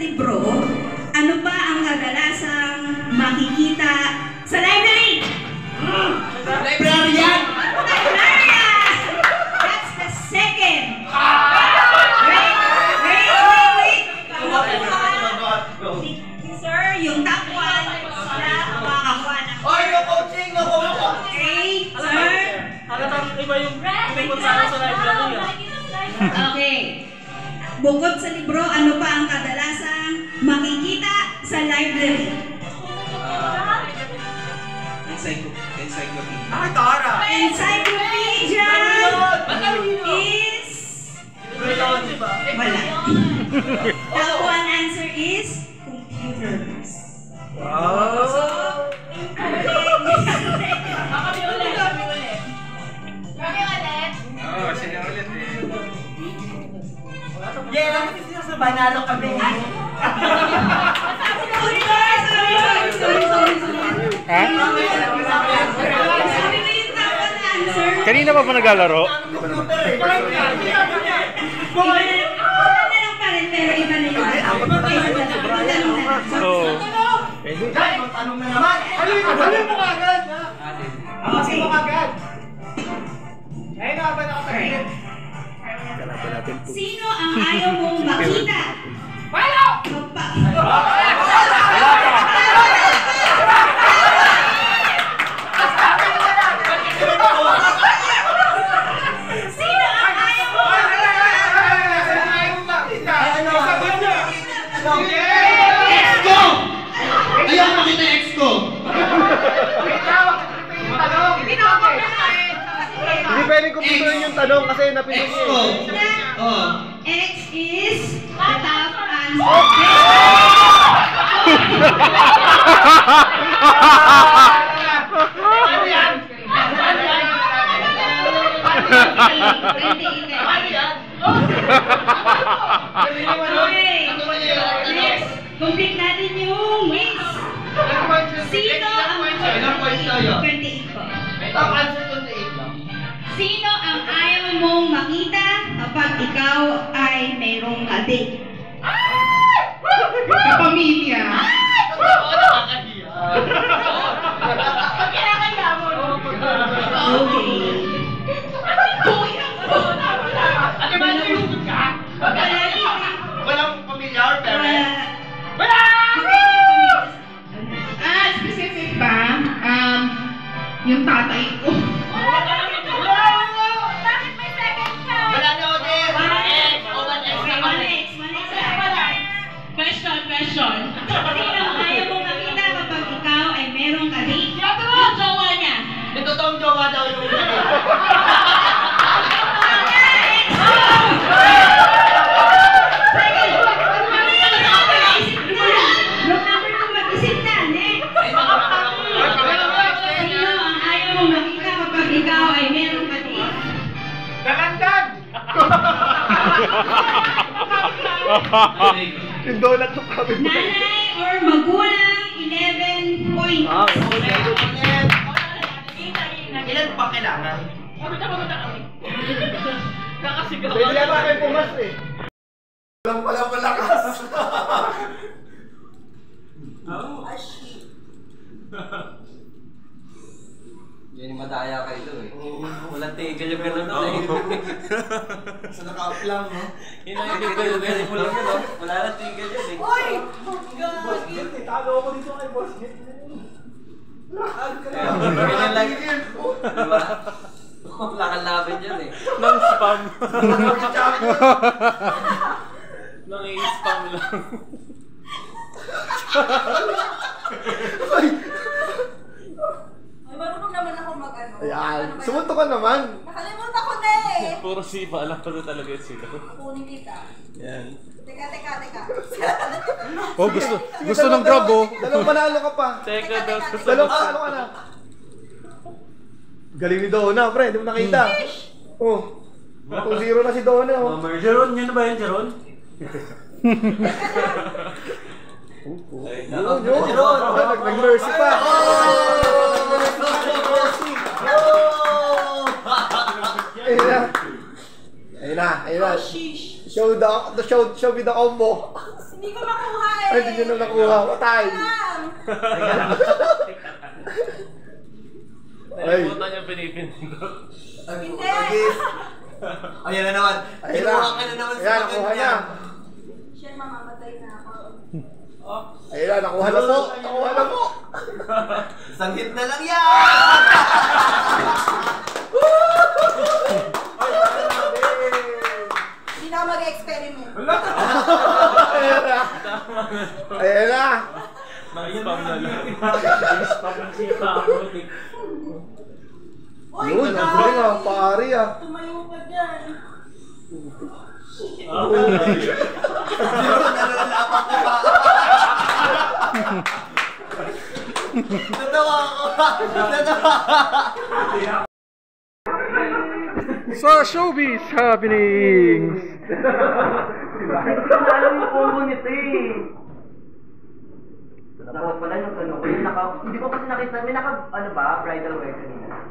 libro, ano ba ang kadalasang makikita sa library? Librarian! Librarian! That's the second. Wait, wait, wait, wait. Pangalawa. Si, si Sir, yung top one, siya ang makakakuha ng Oy, no coaching, no coaching! Okay, Sir? Halatang iba yung pinipot sa sa library ah. Okay. Bukod sa libro, yun. Iba na lang, iba na lang. Oo. Magtanong na naman. Halin mo, halin mo agad. Halin mo agad. Ayun na ba nakasabihin? Sino ang ayaw mong makita? Wala! Kapag... Sino ang ayaw mong makita? Makita yung exco! Hindi pwedeng kumputuin yung tanong kasi napindot niya Exco! Oh. X is the top answer. Okay. Next, complete natin yung list. Sino ang... Ilang points tayo? 28 po. Top answer 28 lang. Sino ang ayaw mong makita kapag ikaw ay mayroong kadate? Kapamilya. Oo, nakakahiya. Pag kinakaya mo. Okay. Yung donut ng kami. Nanay or magulang, 11 points. Ah, okay. Ilan pa kailangan? Na pagod na kami. Kakasigaw. Pwede ba kayo pumas eh? Walang pala malakas. Yan yung madaya kayo doon eh. Walang tigil yung gano'n doon eh. Sa naka-up lang, no? Yun ang tigil yung gano'n mo lang yun oh. Wala nang tigil yun eh. Tago ako dito kay boss. Ganyan lang. Diba? Wala kang laban dyan eh. Nang spam. Nang i-spam lang. Ay, marunong naman ako mag-ano. Ayan. Sumunto ka naman. Nakalimutan ko na eh. Puro sipa, alam ko na talaga yung sila. Kunin kita. Yan. Teka, teka, teka. Oh, gusto gusto ng grab oh. Dalawang panalo ka pa. Teka daw. Dalawang panalo ka na. Galing ni Donna, pre. Hindi mo nakita. Oh. 2-0 na si Donna, oh. Jeron, yun na ba yun, Jeron? Ay, Yun. Jeron! Oh, nag- Nag-mercy pa. Ayun na. Ayun na, ayun na. Show the, the show, show me the combo. Hindi ko makuha eh. Ay, hindi nyo na nakuha. Patay. Ay. Puta niya pinipindot. Hindi. Ayan na naman. Ayun na. Ka na naman Ayan, nakuha na. Shit, mamamatay na ako. Ayun na, nakuha na po. Nakuha na po. Isang hit na lang yan! Hindi na ako mag-experiment. Ayun na. Ayun na. Spam na lang. Uy, Yun, ang galing ah. Pari ah. Tumayo ka dyan. Natawa ako. Natawa. Sa showbiz happenings! Alam mo combo nito eh. Dapat pala yung ano, yung naka, hindi ko kasi nakita, may naka, ano ba, bridal wear kanina.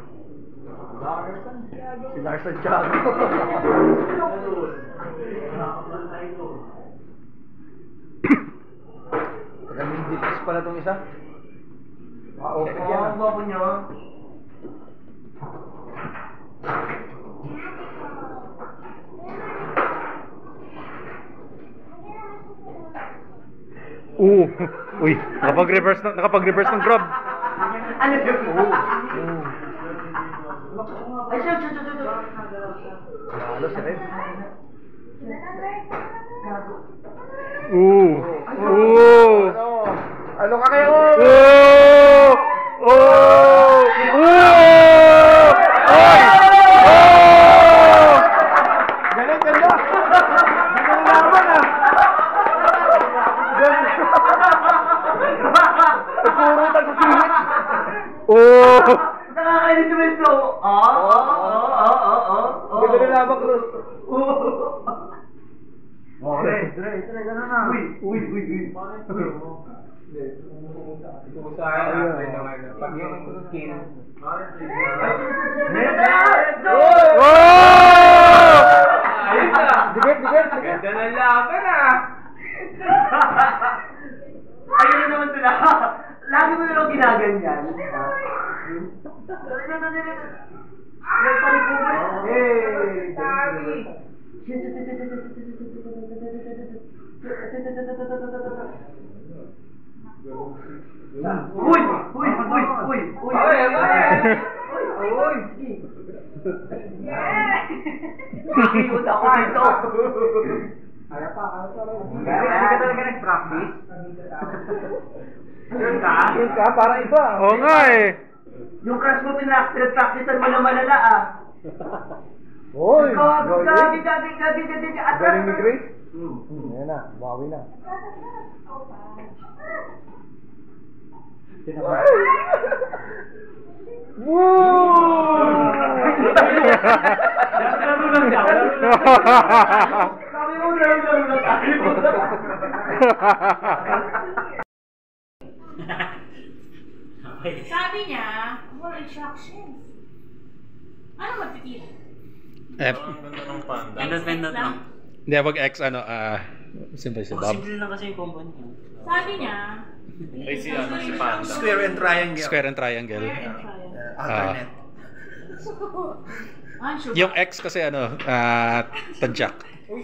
Si Larson Tiago. Taga-midget pala tong isa. Ah, okay yan. ang gwapo Oo. Uy, nakapag-reverse ng, nakapag-reverse ng grab. Ano yun? Ay, siya, siya, siya, siya. Lalo si Red. Oo. Oo. Ano? Ano ka kayo? Oo! Oo! Oo! Oy! Oo! Galing, ganda! Galing naman ah! Nagpurutan sa singit! Oo! Nakakainis naman ito. Ah, ah, ah, ah, ah, ah. Ganda na laban, Cruz. Okay. Try, try, gano'n na. Uy, uy, uy, uy. Oo! Dikit, dikit, dikit! Ganda ng laban ah! Ayun naman sila. Lagi mo nalang ginaganyan. Hey! Uy! Uy! Uy! Uy! Uy! Ay, ay! Uy! Uy! Nakikot ako dito. Hindi ka talaga nag-practice? Yun ka? Yun ka, para iba. Oo nga eh. Yung crush mo pinak- pinag-practicean mo na malala ah. Hoy! Gagi, Galing! gagi, gagi, gagi, gagi, atras. Galing ni Grace? Hmm, yan na. Bawi na. Lang. Sabi mo, laro, laro, laro, sabi mo. Sabi niya, more instructions. Ano magpipili? Eh, Pindot, pindot lang. hindi, wag X, ano, ah, simple si Bob. Sabi niya, Ay, si, ano, si Panda. Square and triangle. Square and triangle. Alternate. ah, sure. Yung X kasi, ano, ah, tadyak.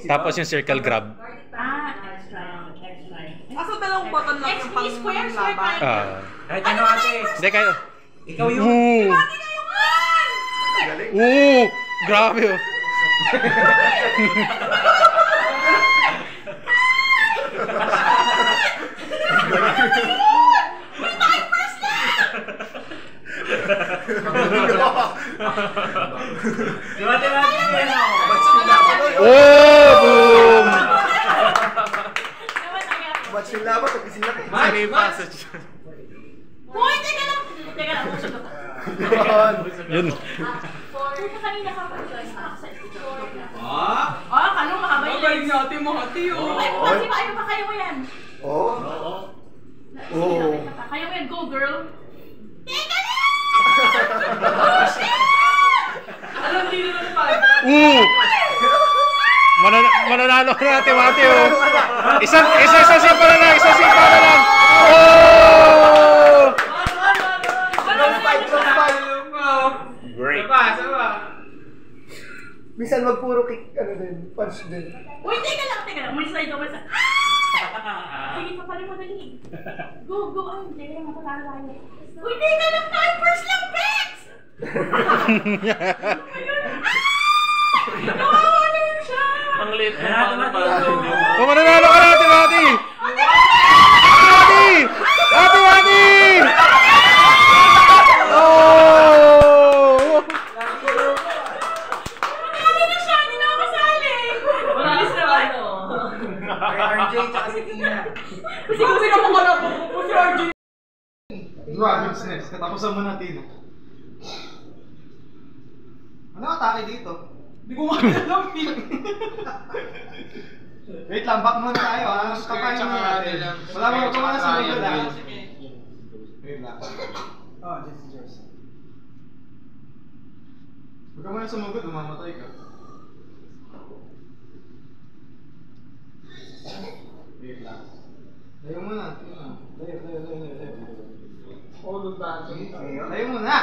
Tapos yung circle grab. Ah, extra, extra. Kaso dalawang button lang X, yung pang square, square, laban. triangle. Ah. Kahit ano ate. Hindi kayo. Ikaw yun. Oo! Oo! Grabe oh. Natin yun ako. Oh! Boom! Ba't sila ba? Pag sila Match, match. Teka lang. Ako. Yun. Yun. Kanina ka pa Ah? Ah, kalong mahaba yung legs. natin mga tiyo. Ay, kasi ba, ano ba kaya mo yan? Oh. Oo. Kaya mo yan, go girl. Teka lang! Alam din naman pa. Oo! Manana mananalo ka na, Timati, oh. Isang, isa, isa, isa pa na lang, isa, isa pa na lang. Oh! Minsan wag puro kick, ano din, punch din. Uy, teka lang, teka lang. Na ito, umalis na. Ah! Sige, papalim mo dali. Go, go. Ay, teka lang, matatalo tayo. Uy, teka lang. First lang, Bex! Kawawa naman siya. Ang paano ba? Oh, mananalo ka na, Timati! Timati! Ah, Timati! Oh! Ano na siya? Hindi na ako kasali. Umalis na ba? Kay RJ tsaka si Tina. Sino mo ka po, si RJ. Dragon's Nest. Katapusan mo natin. Ano atake dito? Hindi ko alam. Wait lang, back muna tayo ha. Mas kapain muna natin. Wala mo ito na sa mga ha. Wait lang. Oh, Jesse Jesse. Huwag ka muna sumugod, umamatay ka. Wait lang. Tayo muna. Tayo, tayo, tayo, tayo, tayo. Tayo muna.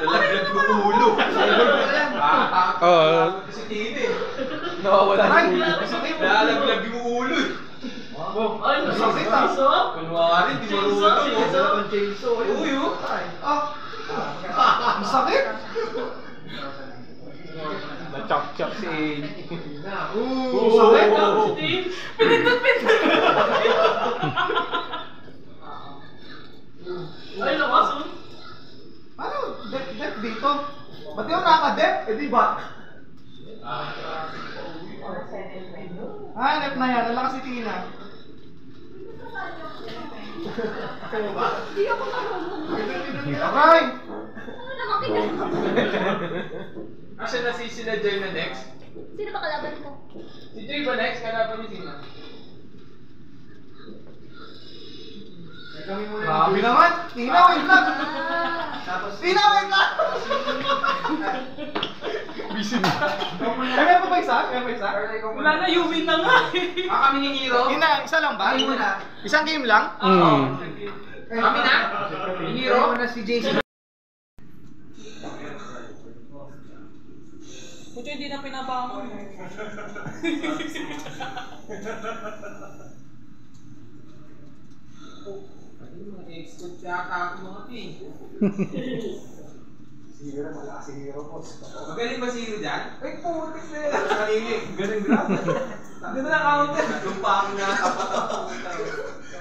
Lalaglag mo ulo. Oh, Si Tine. Nawawala Ay, ng ulo. Lalaglag yung ulo. eh. Ay, sakit ah. Kunwari, di marunong. oh. chainsaw. Uy, oh. Ah. Ang sakit. na-chop-chop si Ooh, sakit. Ay, lakas oh. Ano? Dep, dep dito? Ba't yung naka-dep? Eh di ba? Ah, dep na yan. Lalakas si Tina. Hindi ako marunong. Aray! Ano naman kinagawa? Asa na si sila Joy na next? Sino ba kalaban mo? Si Joy ba next? Kalaban ni Sina? Grabe naman! Tina, wait lang! Tina, wait lang! Busy na. Eh, meron pa ba isa? Meron pa isa? Wala na, Yumi na nga eh. Ah, kami ni Hero? Tina, isa lang ba? Isang game lang? Mm. Kami na? Hero? na si JC. Hindi na pinabangon. Expert yata ako mga pin. Siguro malakas si Hero Boss. Magaling ba si Hero dyan? Ay, putik na yan! Sarili. Galing grabe. Ang ganda ng counter. Yung pang na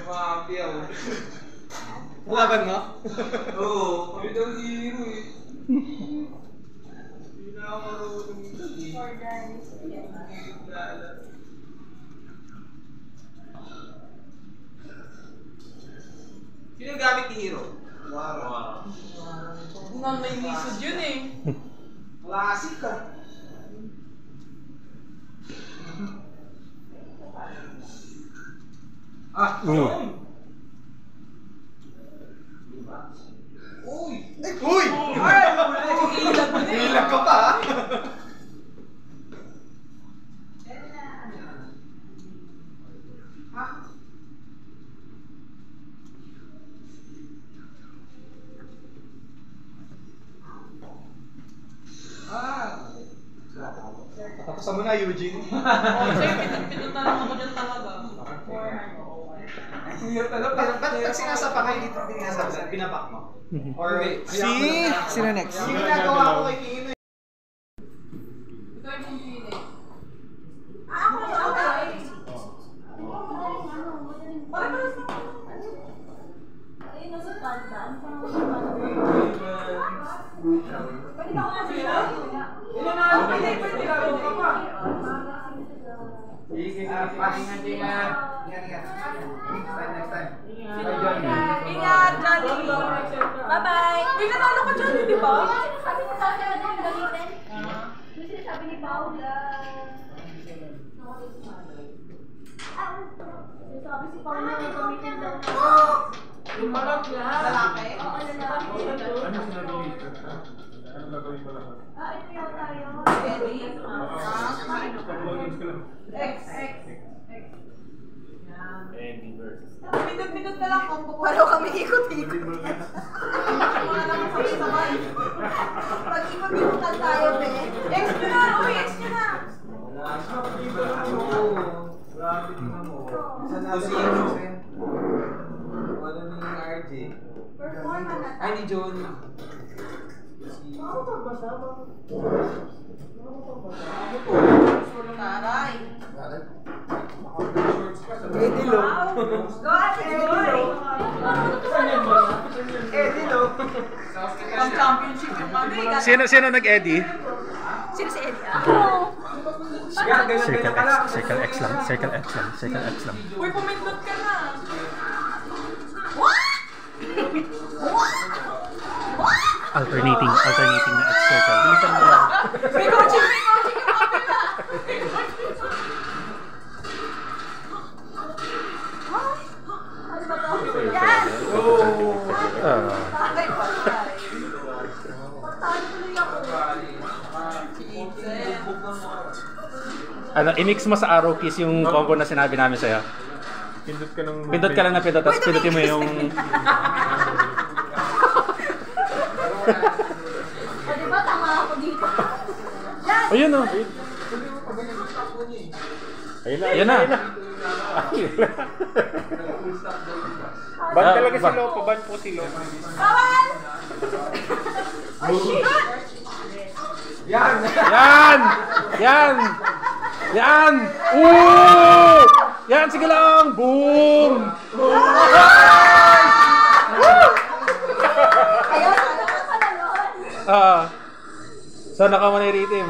mga apiyaw. Laban mo? Oo. Kami daw si Hero eh. Sino yung gamit ni Hero? Wow. Nang may lisod yun eh. Classic ka. Ah, Mm. Sige, pahingan din nga. Ingat, ingat. Next time, next time. Ingat, Johnny. Bye-bye. Uy, nanalo ko Johnny, di ba? Sabi ni Paula na yung gamitin. Yung sinasabi ni Paula. Ah, Sabi si Paula na gamitin daw. Yung malap yan. Lalaki? Oo, lalaki. Ano sinabi ni Ah, ito yata yun. Eddie. X, X. Pinag-pinag na lang kung paano kami ikot-ikot. Wala naman sa sabay. Pag-ikot-ikotan tayo, be. X nyo na, uy, X nyo na. Ano ni RJ? Performance na Ay, ni John. Taray. Eddie Lo. Wow. Go ahead, Joy. Eddie Lo. Pang championship yung ano eh. Sino, sino nag-Eddie? Sino si Eddie? Ako. Circle X lang, circle X lang, circle X lang. Uy, pumindot ka Alternating, alternating na X circle. Bilisan mo lang. May coaching, may coaching yung kapila. Ano? Yan! Tuloy ako. ano, i-mix mo sa arrow keys yung combo na sinabi namin sa'yo. Pindot ka ng... Pindot ka lang na pindot, tapos pindutin mo yung... Ayun oh. Ayun na, Ayun na. Ban Ah, talaga si. Lopo, ban po si Lopo. Bawal! Ay, shit! Yan. Yan! Yan! Yan! Oo! Yan, sige lang! Boom! Ayaw, ka pala yun? Ah. Sana ka man i-rhythm.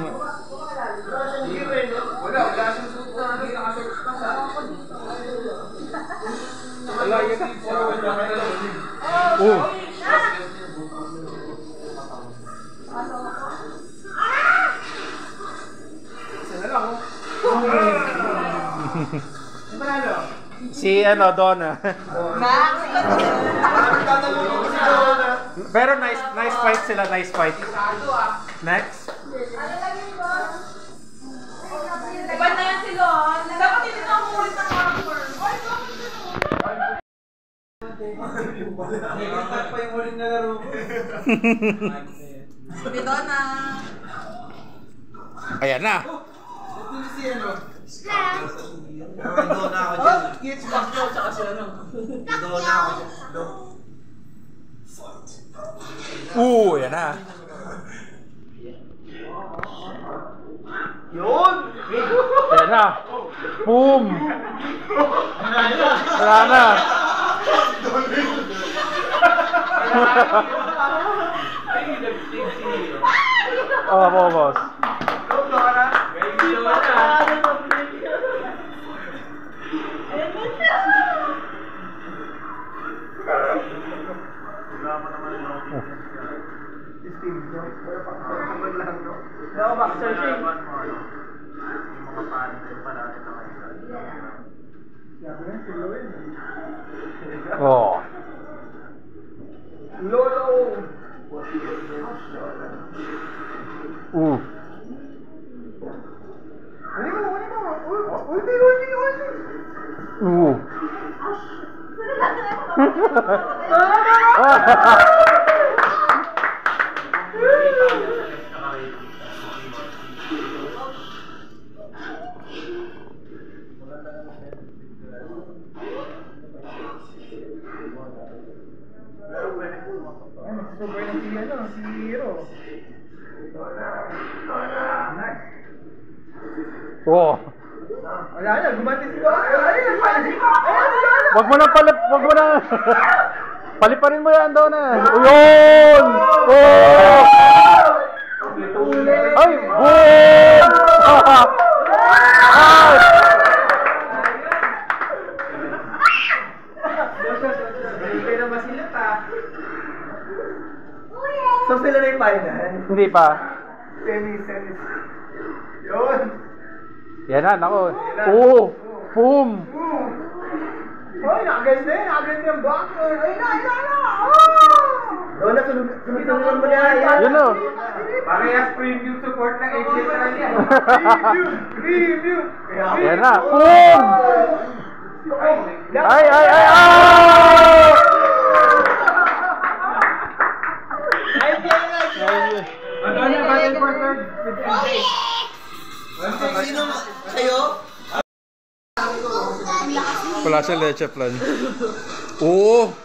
Oh. Ano? Si ano, Donna. Max! Pero nice nice fight sila, nice fight. Sado ah. Next. Iba na yan si Lon. Ganun? Nagkatag pa yung huling nalaro ko. Dito na. Ayan na. Ito si ano? Ako dyan. Kids back daw, tsaka si ano. May Donna ako dyan. Do- Oo, ayan na. Yun! Ayan na. Boom! Wala na. Oo, oh, boss. Go, Donna! Baby Donna! Oh. Pero ba sila pa? So sila na yung final? Hindi pa. Semi, semi. Yun. Yan na, nako. Oo. Boom. Ay, nakaganda yun. Nakaganda yung boxer. Ay, na, ay, na. Oh! Doon na, sunod-sunod mo na. Yun o. Parehas premium support ng Asian Review! Review! Review! Yan na. Boom! Ay, ay, ay, ay! Sino kayo? Wala si Leche Plan. Oo!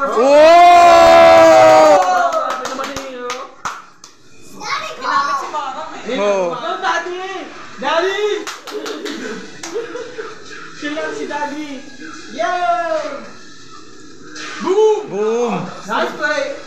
Oo! Oo! doggy. Yeah. Boom. Boom. Nice play.